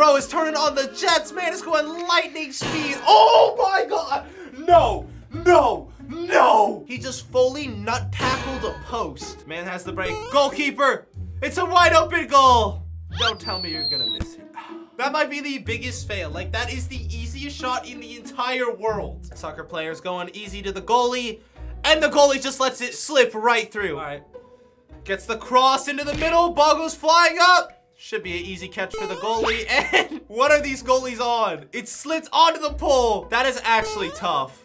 Bro is turning on the jets, man. It's going lightning speed. Oh my god. No, no, no. He just fully nut tackled a post. Man has the break. Goalkeeper. It's a wide open goal. Don't tell me you're gonna miss it. That might be the biggest fail. Like, that is the easiest shot in the entire world. Soccer players going easy to the goalie, and the goalie just lets it slip right through. All right. Gets the cross into the middle. Ball goes flying up. Should be an easy catch for the goalie. And what are these goalies on? It slits onto the pole. That is actually tough.